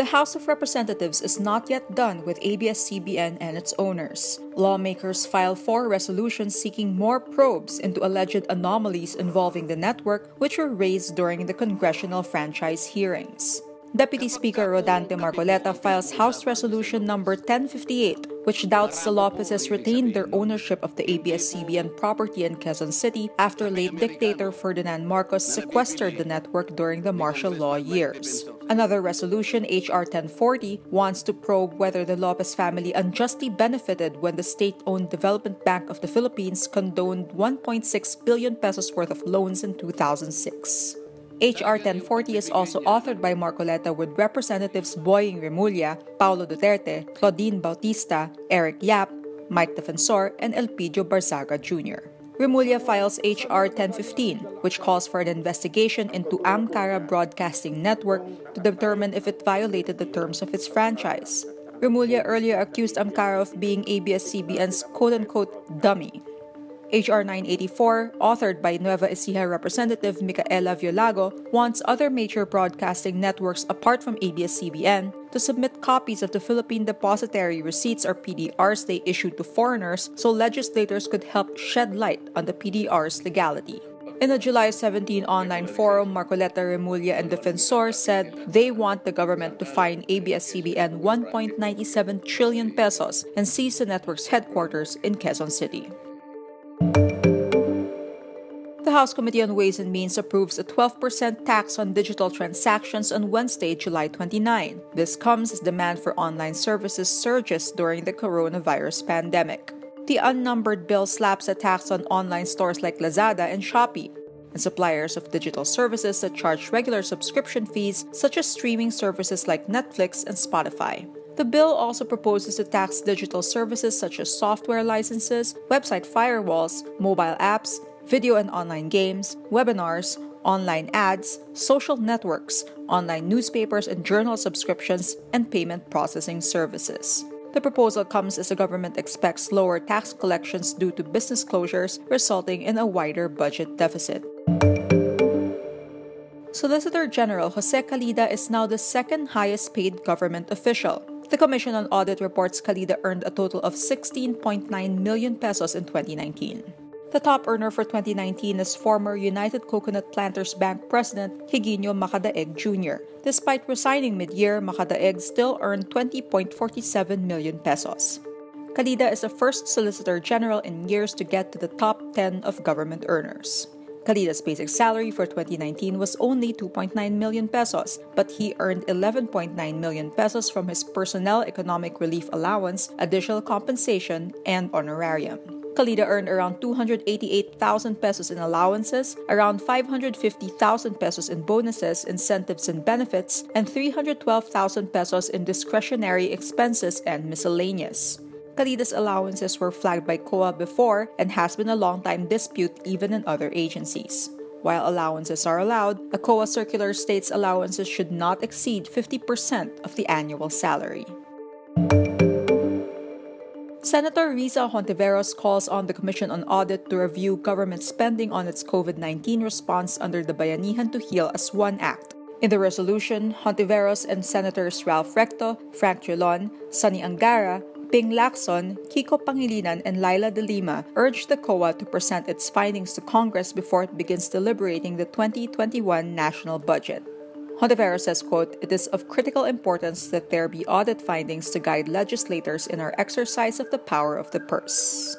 The House of Representatives is not yet done with ABS-CBN and its owners. Lawmakers filed four resolutions seeking more probes into alleged anomalies involving the network, which were raised during the congressional franchise hearings. Deputy Speaker Rodante Marcoleta files House Resolution number 1058, which doubts the Lopezes retained their ownership of the ABS-CBN property in Quezon City after late dictator Ferdinand Marcos sequestered the network during the martial law years. Another resolution, H.R. 1040, wants to probe whether the Lopez family unjustly benefited when the state-owned Development Bank of the Philippines condoned 1.6 billion pesos worth of loans in 2006. H.R. 1040 is also authored by Marcoleta with Representatives Boying Remulla, Paulo Duterte, Claudine Bautista, Eric Yap, Mike Defensor, and Elpidio Barzaga Jr. Remulla files H.R. 1015, which calls for an investigation into Amcara Broadcasting Network to determine if it violated the terms of its franchise. Remulla earlier accused Amcara of being ABS-CBN's quote-unquote dummy H.R. 984, authored by Nueva Ecija Representative Micaela Violago, wants other major broadcasting networks apart from ABS-CBN to submit copies of the Philippine Depositary Receipts or PDRs they issued to foreigners so legislators could help shed light on the PDR's legality. In a July 17 online forum, Marcoleta Remulla and Defensor said they want the government to fine ABS-CBN 1.97 trillion pesos and seize the network's headquarters in Quezon City. House Committee on Ways and Means approves a 12% tax on digital transactions on Wednesday, July 29. This comes as demand for online services surges during the coronavirus pandemic. The unnumbered bill slaps a tax on online stores like Lazada and Shopee, and suppliers of digital services that charge regular subscription fees, such as streaming services like Netflix and Spotify. The bill also proposes to tax digital services such as software licenses, website firewalls, mobile apps, video and online games, webinars, online ads, social networks, online newspapers and journal subscriptions, and payment processing services. The proposal comes as the government expects lower tax collections due to business closures, resulting in a wider budget deficit. Solicitor General Jose Calida is now the second highest paid government official. The Commission on Audit reports Calida earned a total of 16.9 million pesos in 2019. The top earner for 2019 is former United Coconut Planters Bank President Higinio Macadaeg Jr. Despite resigning mid-year, Macadaeg still earned 20.47 million pesos. Calida is the first Solicitor General in years to get to the top 10 of government earners. Calida's basic salary for 2019 was only 2.9 million pesos, but he earned 11.9 million pesos from his Personnel Economic Relief Allowance, additional compensation, and honorarium. Calida earned around 288,000 pesos in allowances, around 550,000 pesos in bonuses, incentives, and benefits, and 312,000 pesos in discretionary expenses and miscellaneous. Calida's allowances were flagged by COA before and has been a long-time dispute even in other agencies. While allowances are allowed, a COA circular states allowances should not exceed 50% of the annual salary. Senator Risa Hontiveros calls on the Commission on Audit to review government spending on its COVID 19 response under the Bayanihan to Heal as One Act. In the resolution, Hontiveros and Senators Ralph Recto, Frank Drilon, Sonny Angara, Ping Lacson, Kiko Pangilinan, and Leila de Lima urged the COA to present its findings to Congress before it begins deliberating the 2021 national budget. Hontiveros says, quote, It is of critical importance that there be audit findings to guide legislators in our exercise of the power of the purse.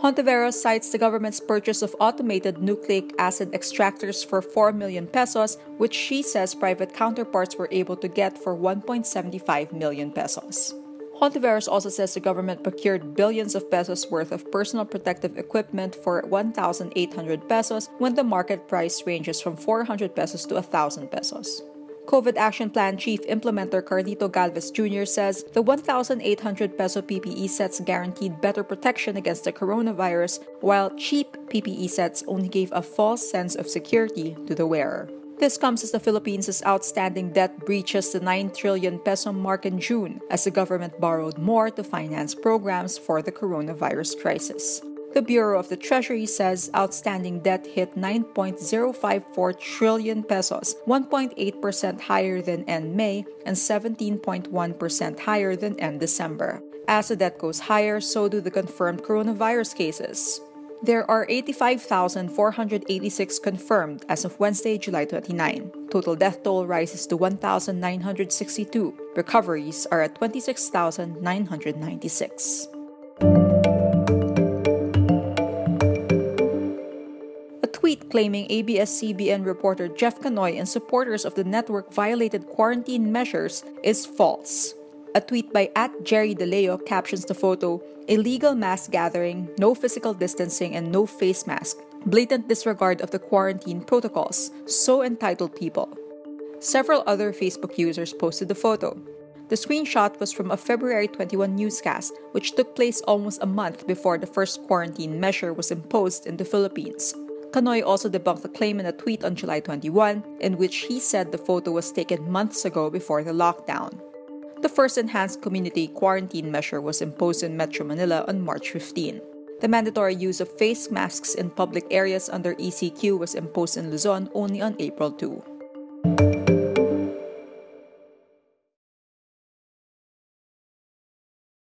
Hontiveros cites the government's purchase of automated nucleic acid extractors for 4 million pesos, which she says private counterparts were able to get for 1.75 million pesos. Hontiveros also says the government procured billions of pesos worth of personal protective equipment for 1,800 pesos when the market price ranges from 400 pesos to 1,000 pesos. COVID Action Plan Chief Implementer Carlito Galvez Jr. says the 1,800 peso PPE sets guaranteed better protection against the coronavirus, while cheap PPE sets only gave a false sense of security to the wearer. This comes as the Philippines' outstanding debt breaches the 9 trillion peso mark in June, as the government borrowed more to finance programs for the coronavirus crisis. The Bureau of the Treasury says outstanding debt hit 9.054 trillion pesos, 1.8% higher than end May and 17.1% higher than end December. As the debt goes higher, so do the confirmed coronavirus cases. There are 85,486 confirmed as of Wednesday, July 29. Total death toll rises to 1,962. Recoveries are at 26,996. Claiming ABS-CBN reporter Jeff Canoy and supporters of the network violated quarantine measures is false. A tweet by at Jerry DeLeo captions the photo Illegal mass gathering, no physical distancing, and no face mask. Blatant disregard of the quarantine protocols. So entitled people. Several other Facebook users posted the photo. The screenshot was from a February 21 newscast, which took place almost a month before the first quarantine measure was imposed in the Philippines. Canoy also debunked the claim in a tweet on July 21, in which he said the photo was taken months ago before the lockdown. The first enhanced community quarantine measure was imposed in Metro Manila on March 15. The mandatory use of face masks in public areas under ECQ was imposed in Luzon only on April 2.